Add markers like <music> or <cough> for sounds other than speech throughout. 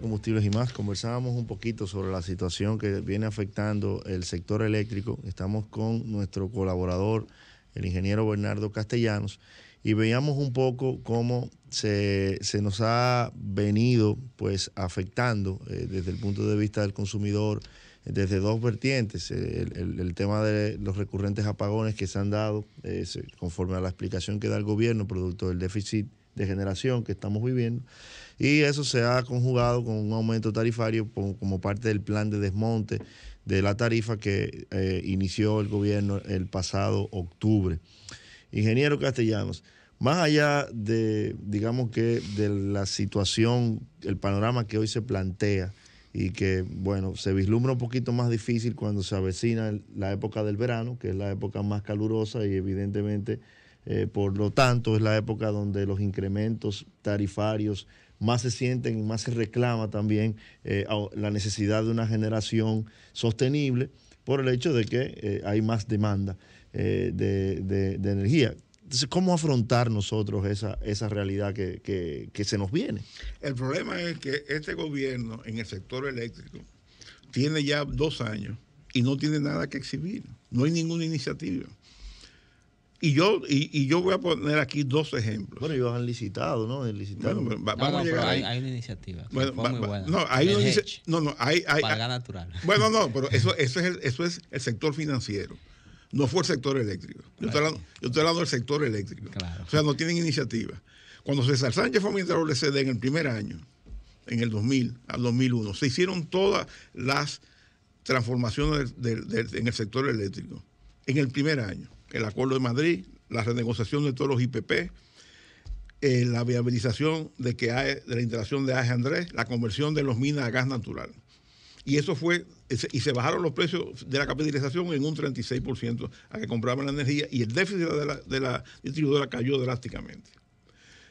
Combustibles y más. Conversábamos un poquito sobre la situación que viene afectando el sector eléctrico. Estamos con nuestro colaborador, el ingeniero Bernardo Castellanos, y veíamos un poco cómo se, nos ha venido pues afectando eh, desde el punto de vista del consumidor desde dos vertientes, el, tema de los recurrentes apagones que se han dado eh, conforme a la explicación que da el gobierno producto del déficit de generación que estamos viviendo y eso se ha conjugado con un aumento tarifario como parte del plan de desmonte de la tarifa que eh, inició el gobierno el pasado octubre. Ingeniero Castellanos, más allá de, digamos que, de la situación, el panorama que hoy se plantea y que, bueno, se vislumbra un poquito más difícil cuando se avecina la época del verano, que es la época más calurosa y evidentemente, eh, por lo tanto, es la época donde los incrementos tarifarios más se sienten y más se reclama también eh, la necesidad de una generación sostenible por el hecho de que eh, hay más demanda eh, de, energía. Entonces, ¿cómo afrontar nosotros esa, esa realidad que, se nos viene? El problema es que este gobierno en el sector eléctrico tiene ya dos años y no tiene nada que exhibir. No hay ninguna iniciativa. Y yo, y, yo voy a poner aquí dos ejemplos. Bueno, ellos han licitado, ¿no? Licitaron. vamos a llegar ahí. Hay, una iniciativa. Bueno, muy buena. No, hay una no, no, hay, hay, natural. <laughs> Bueno, no, pero eso, eso, es el, eso es el sector financiero. No fue el sector eléctrico. Yo, estoy, hablando, yo estoy hablando del sector eléctrico. Claro. O sea, no tienen iniciativa. Cuando César Sánchez fue administrador de CD en el primer año, en el 2000 al 2001, se hicieron todas las transformaciones en el sector eléctrico en el primer año el Acuerdo de Madrid, la renegociación de todos los IPP, eh, la viabilización de, que hay, de la instalación de AGE Andrés, la conversión de los minas a gas natural. Y eso fue, y se bajaron los precios de la capitalización en un 36% a que compraban la energía y el déficit de la, de la distribuidora cayó drásticamente.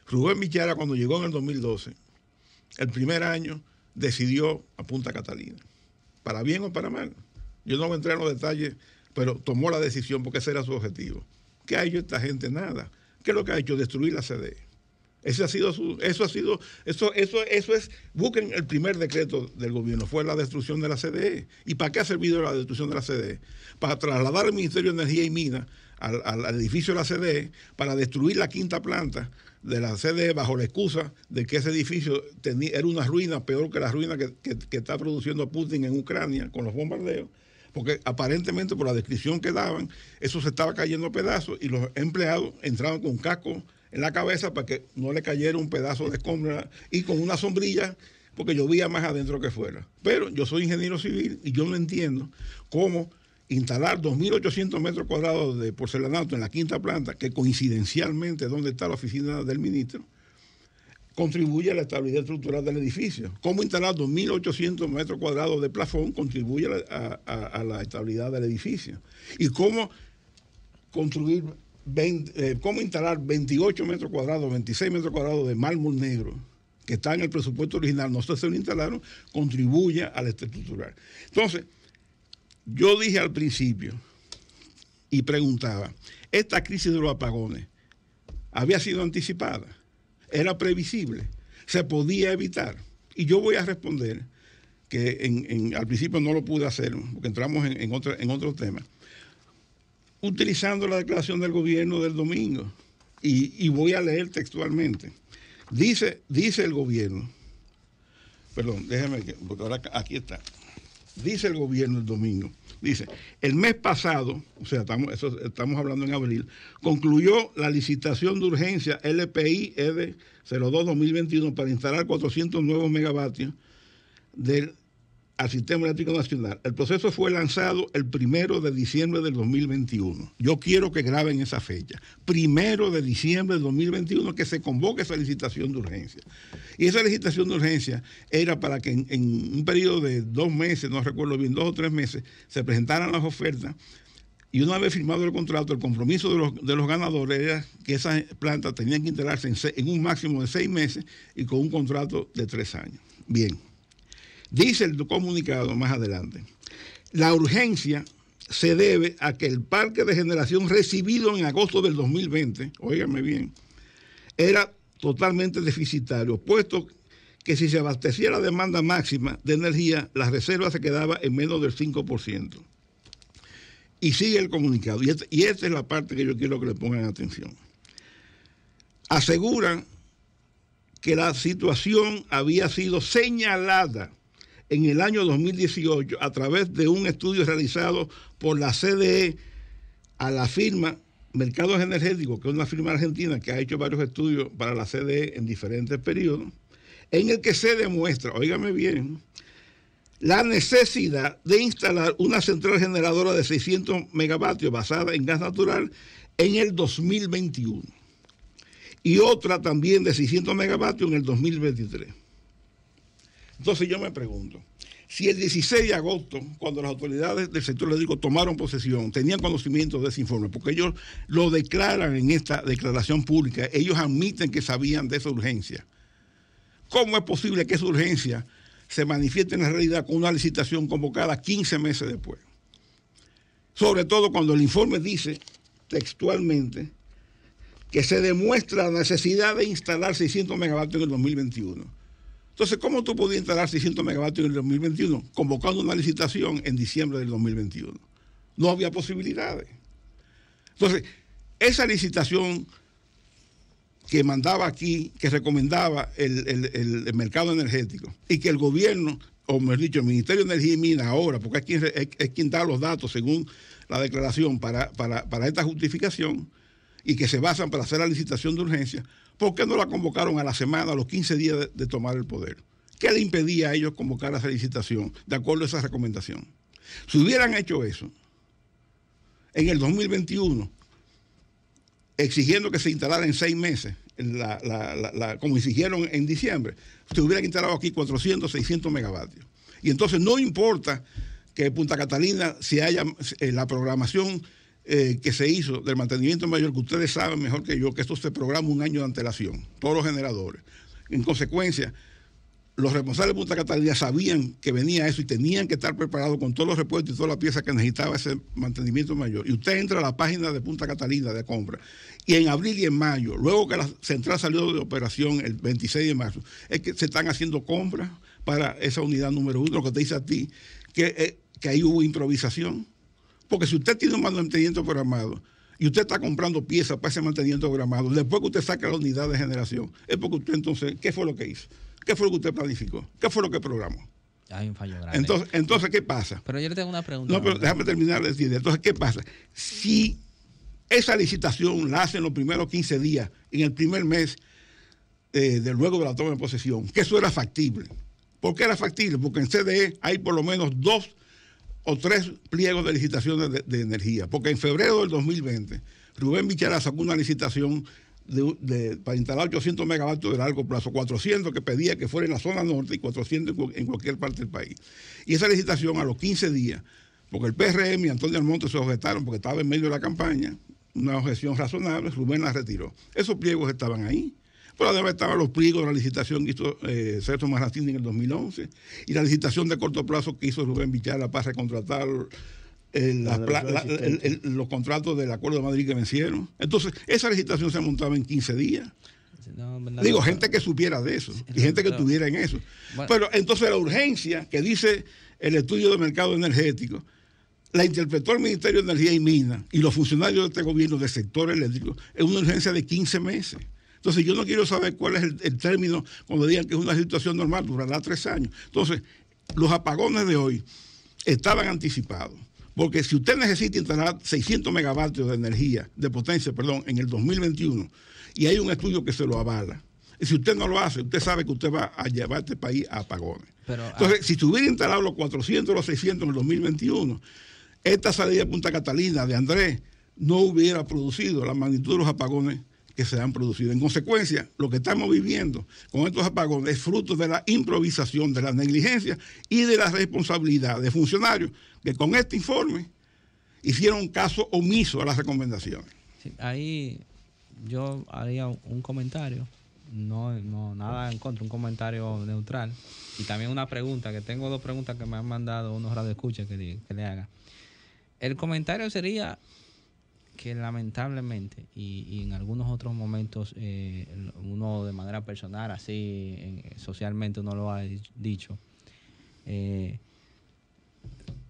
Rubén Michara, cuando llegó en el 2012, el primer año decidió a Punta Catalina, para bien o para mal. Yo no voy a entrar en los detalles pero tomó la decisión porque ese era su objetivo. ¿Qué ha hecho esta gente? Nada. ¿Qué es lo que ha hecho? Destruir la CDE. Ese ha sido su, eso ha sido, eso, eso, eso es, busquen el primer decreto del gobierno, fue la destrucción de la CDE. ¿Y para qué ha servido la destrucción de la CDE? Para trasladar el Ministerio de Energía y Minas al, edificio de la CDE, para destruir la quinta planta de la CDE bajo la excusa de que ese edificio tenía, era una ruina peor que la ruina que, que está produciendo Putin en Ucrania con los bombardeos porque aparentemente por la descripción que daban, eso se estaba cayendo a pedazos y los empleados entraban con casco en la cabeza para que no le cayera un pedazo de escombra y con una sombrilla porque llovía más adentro que fuera. Pero yo soy ingeniero civil y yo no entiendo cómo instalar 2.800 metros cuadrados de porcelanato en la quinta planta, que coincidencialmente es donde está la oficina del ministro, contribuye a la estabilidad estructural del edificio. Cómo instalar 2.800 metros cuadrados de plafón contribuye a, la estabilidad del edificio. Y cómo construir, eh, cómo instalar 28 metros cuadrados, 26 metros cuadrados de mármol negro que está en el presupuesto original, no se lo instalaron, contribuye a la estructural. Entonces, yo dije al principio y preguntaba, ¿esta crisis de los apagones había sido anticipada? Era previsible, se podía evitar. Y yo voy a responder que al principio no lo pude hacer, porque entramos en, otro, tema, utilizando la declaración del gobierno del domingo. Y, voy a leer textualmente. Dice, dice el gobierno, perdón, déjeme, porque ahora aquí está. Dice el gobierno el domingo, dice, el mes pasado, o sea, estamos, estamos hablando en abril, concluyó la licitación de urgencia LPI ED 02-2021 para instalar 400 nuevos megavatios del al Sistema Eléctrico Nacional. El proceso fue lanzado el primero de diciembre del 2021. Yo quiero que graben esa fecha. Primero de diciembre del 2021 que se convoque esa licitación de urgencia. Y esa licitación de urgencia era para que en, un periodo de dos meses, no recuerdo bien, dos o tres meses, se presentaran las ofertas y una vez firmado el contrato, el compromiso de los, ganadores era que esas plantas tenían que instalarse en, en, un máximo de seis meses y con un contrato de tres años. Bien. Dice el comunicado más adelante, la urgencia se debe a que el parque de generación recibido en agosto del 2020, óigame bien, era totalmente deficitario, puesto que si se abastecía la demanda máxima de energía, la reserva se quedaba en menos del 5%. Y sigue el comunicado. Este, y esta es la parte que yo quiero que le pongan atención. Aseguran que la situación había sido señalada en el año 2018 a través de un estudio realizado por la CDE a la firma Mercados Energéticos, que es una firma argentina que ha hecho varios estudios para la CDE en diferentes periodos, en el que se demuestra, óigame bien, la necesidad de instalar una central generadora de 600 megavatios basada en gas natural en el 2021 y otra también de 600 megavatios en el 2023. Entonces yo me pregunto, si el 16 de agosto, cuando las autoridades del sector eléctrico tomaron posesión, tenían conocimiento de ese informe, porque ellos lo declaran en esta declaración pública, ellos admiten que sabían de esa urgencia. ¿Cómo es posible que esa urgencia se manifieste en la realidad con una licitación convocada 15 meses después? Sobre todo cuando el informe dice textualmente que se demuestra la necesidad de instalar 600 megavatios en el 2021. Entonces, ¿cómo tú podías instalar 600 megavatios en el 2021 convocando una licitación en diciembre del 2021? No había posibilidades. Entonces, esa licitación que mandaba aquí, que recomendaba el, mercado energético y que el gobierno, o mejor dicho, el Ministerio de Energía y Minas ahora, porque es quien, da los datos según la declaración para, para esta justificación, y que se basan para hacer la licitación de urgencia, ¿por qué no la convocaron a la semana, a los 15 días de, tomar el poder? ¿Qué le impedía a ellos convocar esa licitación de acuerdo a esa recomendación? Si hubieran hecho eso en el 2021, exigiendo que se instalara en seis meses, como exigieron en diciembre, se hubieran instalado aquí 400, 600 megavatios. Y entonces no importa que Punta Catalina, si haya eh, la programación eh, que se hizo del mantenimiento mayor, que ustedes saben mejor que yo, que esto se programa un año de antelación, todos los generadores. En consecuencia, los responsables de Punta Catalina sabían que venía eso y tenían que estar preparados con todos los repuestos y todas las piezas que necesitaba ese mantenimiento mayor. Y usted entra a la página de Punta Catalina de compra y en abril y en mayo, luego que la central salió de operación el 26 de marzo, es que se están haciendo compras para esa unidad número uno, lo que te dice a ti, que, eh, que ahí hubo improvisación porque si usted tiene un mantenimiento programado y usted está comprando piezas para ese mantenimiento programado, después que usted saca la unidad de generación, es porque usted entonces, ¿qué fue lo que hizo? ¿Qué fue lo que usted planificó? ¿Qué fue lo que programó? Hay un fallo grande. Entonces, entonces ¿qué pasa? Pero yo le tengo una pregunta. No, pero déjame terminar de decir. Entonces, ¿qué pasa? Si esa licitación la hacen los primeros 15 días, en el primer mes eh, de luego de la toma de posesión, que eso era factible. ¿Por qué era factible? Porque en CDE hay por lo menos dos o tres pliegos de licitaciones de, energía. Porque en febrero del 2020, Rubén Bichara sacó una licitación para instalar 800 megavatios de largo plazo, 400 que pedía que fuera en la zona norte y 400 en cualquier parte del país. Y esa licitación a los 15 días, porque el PRM y Antonio Almonte se objetaron porque estaba en medio de la campaña, una objeción razonable, Rubén la retiró. Esos pliegos estaban ahí. Pero además estaban los pliegos de la licitación que hizo eh, Sergio Marratín en el 2011 y la licitación de corto plazo que hizo Rubén Villara para recontratar los contratos del Acuerdo de Madrid que vencieron. Entonces, esa licitación se montaba en 15 días. Digo, gente que supiera de eso y gente que estuviera en eso. Pero entonces la urgencia que dice el estudio de mercado energético, la interpretó el Ministerio de Energía y Minas y los funcionarios de este gobierno del sector eléctrico, es una urgencia de 15 meses. Entonces yo no quiero saber cuál es el, término cuando digan que es una situación normal, durará tres años. Entonces, los apagones de hoy estaban anticipados. Porque si usted necesita instalar 600 megavatios de energía, de potencia, perdón, en el 2021, y hay un estudio que se lo avala, y si usted no lo hace, usted sabe que usted va a llevar este país a apagones. Entonces, ah, si se hubiera instalado los 400 o los 600 en el 2021, esta salida de Punta Catalina de Andrés no hubiera producido la magnitud de los apagones que se han producido. En consecuencia, lo que estamos viviendo con estos apagones es fruto de la improvisación, de la negligencia y de la responsabilidad de funcionarios que con este informe hicieron caso omiso a las recomendaciones. ahí yo haría un comentario, no, no nada en contra, un comentario neutral y también una pregunta, que tengo dos preguntas que me han mandado unos radioescuchas que, que le haga. El comentario sería que lamentablemente y, en algunos otros momentos eh, uno de manera personal, así socialmente uno lo ha dicho, eh,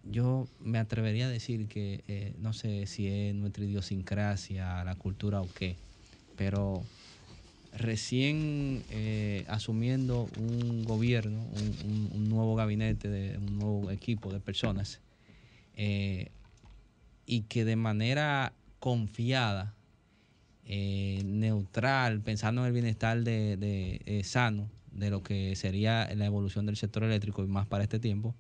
yo me atrevería a decir que eh, no sé si es nuestra idiosincrasia, la cultura o qué, pero recién asumiendo un gobierno, un, nuevo gabinete, de, un nuevo equipo de personas, y que de manera confiada, eh, neutral, pensando en el bienestar de, eh, sano de lo que sería la evolución del sector eléctrico y más para este tiempo,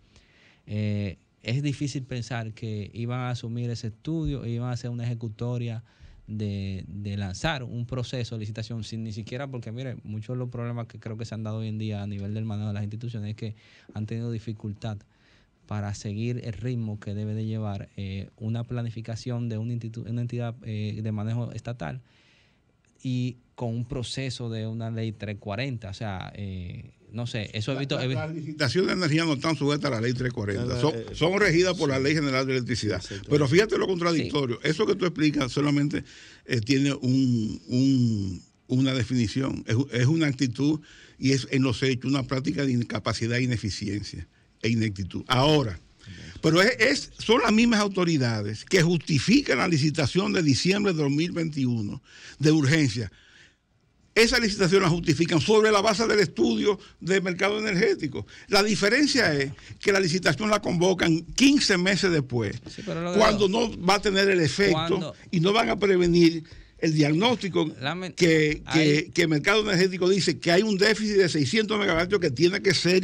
eh, es difícil pensar que iban a asumir ese estudio, iban a hacer una ejecutoria de, lanzar un proceso de licitación sin ni siquiera, porque mire, muchos de los problemas que creo que se han dado hoy en día a nivel del manejo de las instituciones es que han tenido dificultad para seguir el ritmo que debe de llevar eh, una planificación de una, una entidad eh, de manejo estatal y con un proceso de una ley 340. O sea, eh, no sé, eso he visto... Las licitaciones de energía no están sujetas a la ley 340, son, son regidas por la Ley General de Electricidad. Pero fíjate lo contradictorio, eso que tú explicas solamente tiene un, una definición, es, es, una actitud y es en los hechos una práctica de incapacidad e ineficiencia e ineptitud. Ahora, pero es, son las mismas autoridades que justifican la licitación de diciembre de 2021 de urgencia. Esa licitación la justifican sobre la base del estudio del mercado energético. La diferencia es que la licitación la convocan 15 meses después, cuando no va a tener el efecto y no van a prevenir el diagnóstico que, que, el mercado energético dice que hay un déficit de 600 megavatios que tiene que ser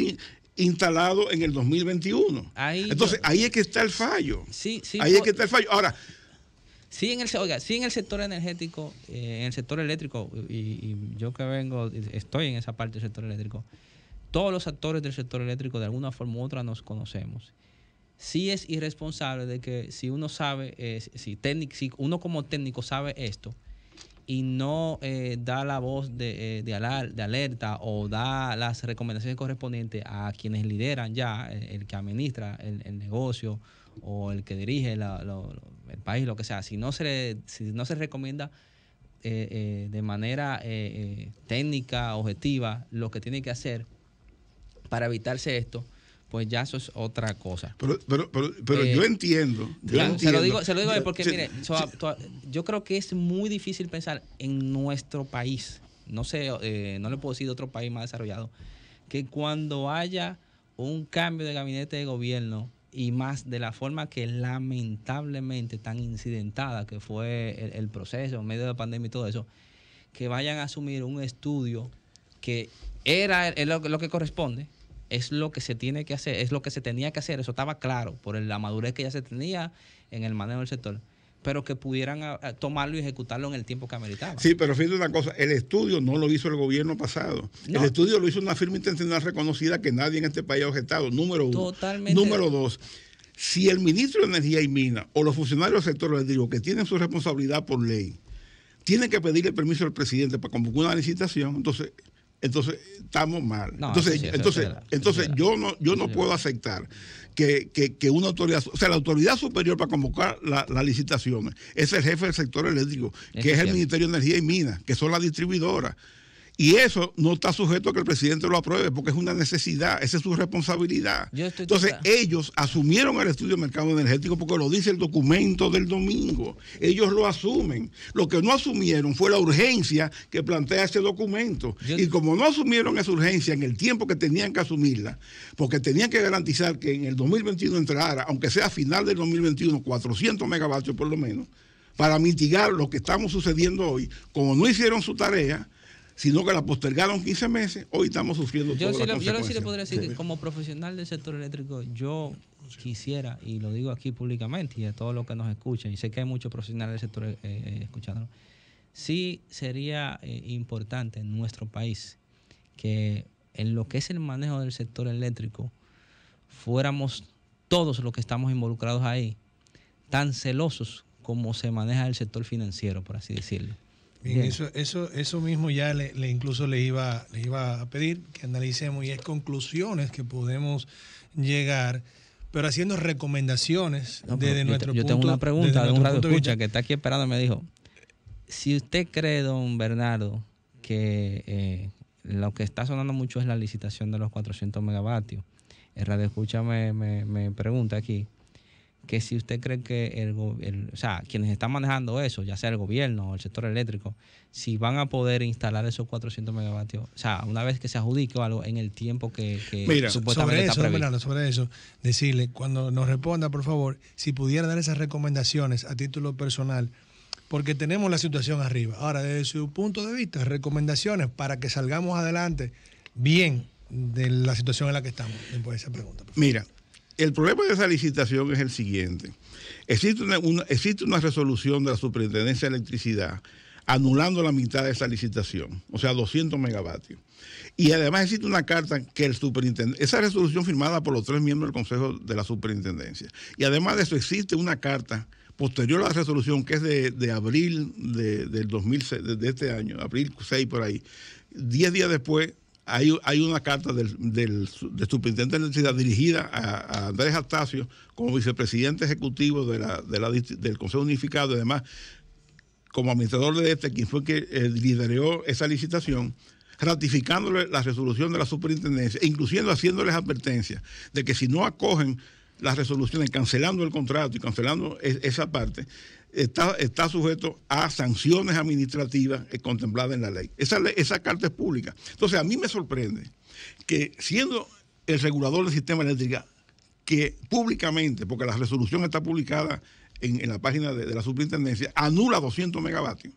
instalado en el 2021. Entonces, ahí es que está el fallo. Sí, sí. Ahí es que está el fallo. Ahora, Sí en el, oiga, sí en el sector energético, eh, en el sector eléctrico, y, yo que vengo, estoy en esa parte del sector eléctrico, todos los actores del sector eléctrico de alguna forma u otra nos conocemos. Sí es irresponsable de que si uno sabe, eh, si, técnico, si uno como técnico sabe esto, y no eh, da la voz de, eh, de, alerta o da las recomendaciones correspondientes a quienes lideran ya, eh, el, que administra el, negocio o el que dirige el país, lo que sea, si no se, si no se recomienda de manera técnica, objetiva, lo que tiene que hacer para evitarse esto, pues ya eso es otra cosa. Pero, pero, pero, pero yo eh, entiendo. Se lo digo, se lo digo porque, mire, yo creo que es muy difícil pensar en nuestro país, no sé, eh, no le puedo decir de otro país más desarrollado, que cuando haya un cambio de gabinete de gobierno y más de la forma que lamentablemente tan incidentada que fue el, proceso en medio de la pandemia y todo eso, que vayan a asumir un estudio que era lo que corresponde, es lo que se tiene que hacer, es lo que se tenía que hacer, eso estaba claro por la madurez que ya se tenía en el manejo del sector, pero que pudieran ah, ah, tomarlo y ejecutarlo en el tiempo que ameritaba. Sí, pero fíjate una cosa, el estudio no lo hizo el gobierno pasado. El estudio lo hizo una firma intencional reconocida que nadie en este país ha objetado, número uno. Totalmente. Número dos, si el ministro de Energía y Minas o los funcionarios del sector eléctrico que tienen su responsabilidad por ley, tienen que pedirle el permiso al presidente para convocar una licitación, entonces entonces estamos mal. entonces, entonces, entonces yo no, yo no puedo aceptar que, una autoridad, o sea, la autoridad superior para convocar las la licitaciones es el jefe del sector eléctrico, que es el Ministerio de Energía y Minas, que son las distribuidoras. Y eso no está sujeto a que el presidente lo apruebe porque es una necesidad, esa es su responsabilidad. Entonces ellos asumieron el estudio de mercado energético porque lo dice el documento del domingo. Ellos lo asumen. Lo que no asumieron fue la urgencia que plantea ese documento. y como no asumieron esa urgencia en el tiempo que tenían que asumirla, porque tenían que garantizar que en el 2021 entrara, aunque sea a final del 2021, 400 megavatios por lo menos, para mitigar lo que estamos sucediendo hoy, como no hicieron su tarea, sino que la postergaron 15 meses, hoy estamos sufriendo yo sí Yo sí le podría decir que como profesional del sector eléctrico, yo quisiera, y lo digo aquí públicamente y a todos los que nos escuchan, y sé que hay muchos profesionales del sector eh, eh escuchándolo, sí sería eh, importante en nuestro país que en lo que es el manejo del sector eléctrico fuéramos todos los que estamos involucrados ahí tan celosos como se maneja el sector financiero, por así decirlo. Bien, eso, eso, eso mismo ya le, incluso le iba, le iba a pedir que analicemos y es conclusiones que podemos llegar pero haciendo recomendaciones desde nuestro yo, punto Yo tengo una pregunta de un radio escucha que está aquí esperando. Me dijo: Si usted cree, don Bernardo, que eh, lo que está sonando mucho es la licitación de los 400 megavatios, el radio escucha me, me, me pregunta aquí que si usted cree que el, o sea, quienes están manejando eso, ya sea el gobierno o el sector eléctrico, si van a poder instalar esos 400 megavatios, o sea, una vez que se adjudique o algo en el tiempo que, supuestamente sobre está eso, sobre eso, decirle, cuando nos responda, por favor, si pudiera dar esas recomendaciones a título personal, porque tenemos la situación arriba. Ahora, desde su punto de vista, recomendaciones para que salgamos adelante bien de la situación en la que estamos, después de esa pregunta. Mira, el problema de esa licitación es el siguiente. Existe una, resolución de la Superintendencia de Electricidad anulando la mitad de esa licitación, o sea, 200 megavatios. Y además existe una carta que el superintendente, esa resolución firmada por los tres miembros del Consejo de la Superintendencia. Y además de eso existe una carta posterior a la resolución que es de, abril de, del 2006, de este año, abril 6 por ahí. Diez días después hay, una carta del, superintendente de electricidad dirigida a, Andrés Astacio como vicepresidente ejecutivo del Consejo Unificado y además como administrador de este, quien fue que eh, lideró esa licitación, ratificándole la resolución de la superintendencia, inclusive haciéndoles advertencia de que si no acogen las resoluciones, cancelando el contrato y cancelando esa parte, está, está sujeto a sanciones administrativas contempladas en la ley. Esa, esa carta es pública. Entonces, a mí me sorprende que siendo el regulador del sistema eléctrico, que públicamente, porque la resolución está publicada en, la página de, la superintendencia, anula 200 megavatios.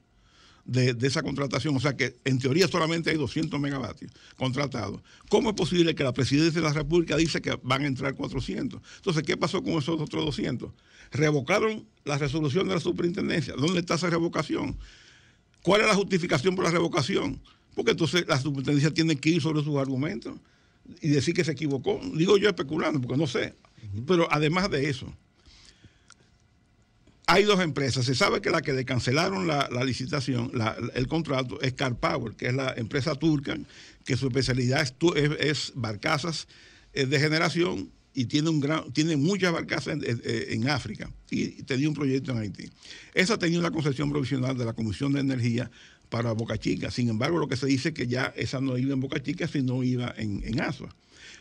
De, de, esa contratación. O sea que en teoría solamente hay 200 megavatios contratados. ¿Cómo es posible que la presidencia de la República dice que van a entrar 400? Entonces, ¿qué pasó con esos otros 200? revocaron la resolución de la superintendencia. ¿Dónde está esa revocación? ¿Cuál es la justificación por la revocación? Porque entonces la superintendencia tiene que ir sobre sus argumentos y decir que se equivocó. Digo yo especulando, porque no sé. Pero además de eso, hay dos empresas. Se sabe que la que le cancelaron la, licitación, el contrato, es Car Power, que es la empresa turca, que su especialidad es, es barcazas eh, de generación y tiene, un gran, tiene muchas barcazas en, África y tenía un proyecto en Haití. Esa tenía una concesión provisional de la Comisión de Energía para Boca Chica. Sin embargo, lo que se dice es que ya esa no iba en Boca Chica, sino iba en, en Asua.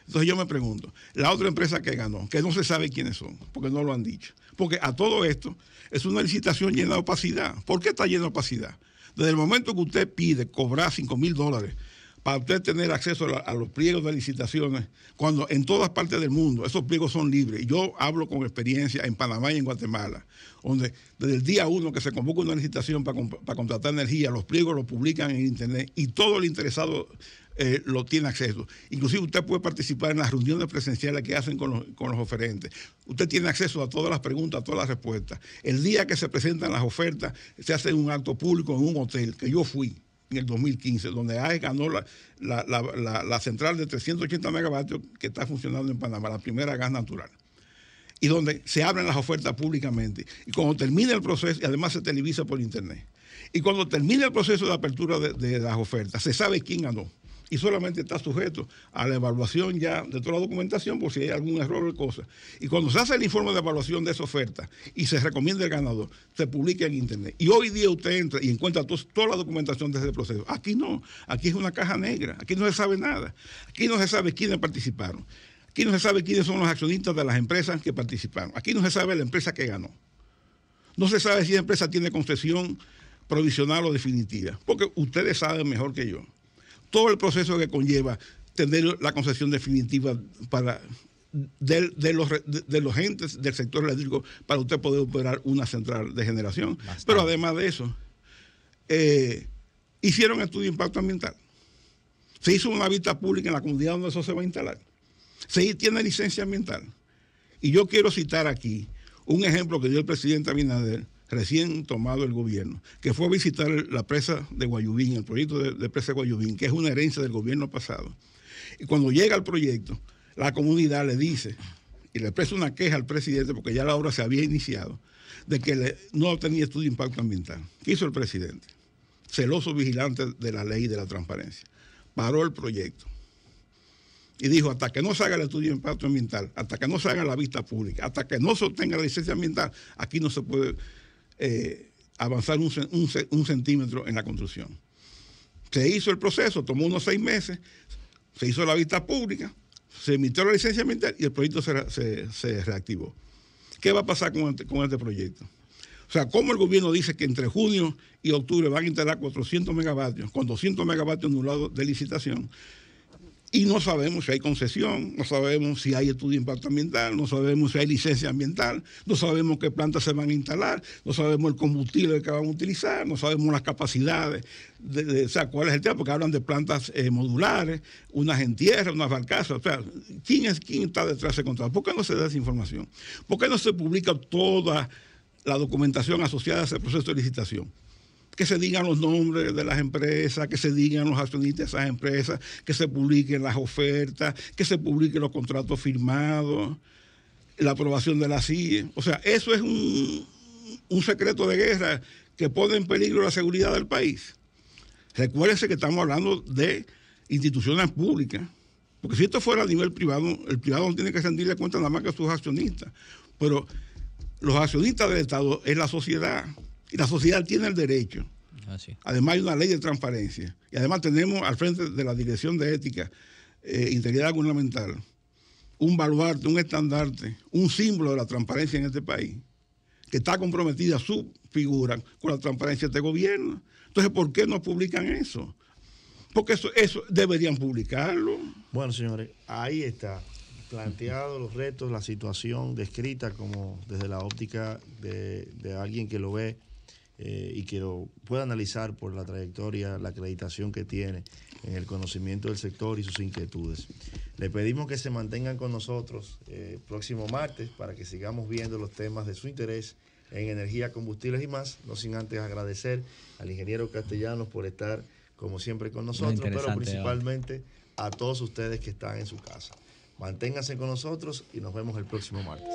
Entonces yo me pregunto, la otra empresa que ganó, que no se sabe quiénes son, porque no lo han dicho. Porque a todo esto es una licitación llena de opacidad. ¿Por qué está llena de opacidad? Desde el momento que usted pide cobrar 5 mil dólares para usted tener acceso a, los pliegos de licitaciones, cuando en todas partes del mundo esos pliegos son libres. Yo hablo con experiencia en Panamá y en Guatemala, donde desde el día uno que se convoca una licitación para, contratar energía, los pliegos los publican en Internet y todo el interesado eh, lo tiene acceso. Inclusive usted puede participar en las reuniones presenciales que hacen con los, con los oferentes. Usted tiene acceso a todas las preguntas, a todas las respuestas. El día que se presentan las ofertas, se hace un acto público en un hotel, que yo fui en el 2015, donde AES ganó la, central de 380 megavatios que está funcionando en Panamá, la primera gas natural. Y donde se abren las ofertas públicamente. Y cuando termina el proceso, y además se televisa por internet. Y cuando termina el proceso de apertura de las ofertas, se sabe quién ganó y solamente está sujeto a la evaluación ya de toda la documentación por si hay algún error o cosa. Y cuando se hace el informe de evaluación de esa oferta y se recomienda el ganador, se publica en Internet. Y hoy día usted entra y encuentra toda la documentación de ese proceso. Aquí no, aquí es una caja negra, aquí no se sabe nada, aquí no se sabe quiénes participaron, aquí no se sabe quiénes son los accionistas de las empresas que participaron, aquí no se sabe la empresa que ganó. No se sabe si la empresa tiene concesión provisional o definitiva, porque ustedes saben mejor que yo todo el proceso que conlleva tener la concesión definitiva para de, los, de, los entes del sector eléctrico para usted poder operar una central de generación. Pero además de eso, eh, hicieron estudio de impacto ambiental. Se hizo una vista pública en la comunidad donde eso se va a instalar. Se tiene licencia ambiental. Y yo quiero citar aquí un ejemplo que dio el presidente Abinader recién tomado el gobierno, que fue a visitar la presa de Guayubín, el proyecto de, presa de Guayubín, que es una herencia del gobierno pasado. Y cuando llega al proyecto, la comunidad le dice y le expresa una queja al presidente, porque ya la obra se había iniciado, de que no tenía estudio de impacto ambiental. ¿Qué hizo el presidente? Celoso vigilante de la ley y de la transparencia. Paró el proyecto. y dijo, hasta que no se haga el estudio de impacto ambiental, hasta que no se haga la vista pública, hasta que no se obtenga la licencia ambiental, aquí no se puede eh, avanzar un, centímetro en la construcción. Se hizo el proceso, tomó unos seis meses, se hizo la vista pública, se emitió la licencia ambiental y el proyecto se, reactivó. ¿Qué va a pasar con este, con este proyecto? O sea, ¿cómo el gobierno dice que entre junio y octubre van a instalar 400 megavatios con 200 megavatios anulados de licitación? Y no sabemos si hay concesión, no sabemos si hay estudio de impacto ambiental, no sabemos si hay licencia ambiental, no sabemos qué plantas se van a instalar, no sabemos el combustible que van a utilizar, no sabemos las capacidades, de, o sea, cuál es el tema, porque hablan de plantas eh, modulares, unas en tierra, unas barcazas, o sea, ¿quién, es, ¿quién está detrás de ese contrato? ¿Por qué no se da esa información? ¿Por qué no se publica toda la documentación asociada a ese proceso de licitación? Que se digan los nombres de las empresas, que se digan los accionistas de esas empresas, que se publiquen las ofertas, que se publiquen los contratos firmados, la aprobación de la CIE. O sea, eso es un, secreto de guerra que pone en peligro la seguridad del país. Recuérdese que estamos hablando de instituciones públicas. Porque si esto fuera a nivel privado, el privado no tiene que rendirle cuenta nada más que a sus accionistas. Pero los accionistas del Estado es la sociedad. Y la sociedad tiene el derecho. Ah, además hay una ley de transparencia. Y además tenemos al frente de la Dirección de Ética, eh, Integridad Gubernamental, un baluarte, un estandarte, un símbolo de la transparencia en este país, que está comprometida su figura con la transparencia de este gobierno. Entonces, ¿por qué no publican eso? Porque eso, eso deberían publicarlo. Bueno, señores, ahí está planteado los retos, la situación descrita como desde la óptica de alguien que lo ve eh, y que lo pueda analizar por la trayectoria, la acreditación que tiene en el conocimiento del sector y sus inquietudes. Le pedimos que se mantengan con nosotros el eh, próximo martes para que sigamos viendo los temas de su interés en energía, combustibles y más, no sin antes agradecer al ingeniero Castellanos por estar como siempre con nosotros, pero principalmente a todos ustedes que están en su casa. Manténganse con nosotros y nos vemos el próximo martes.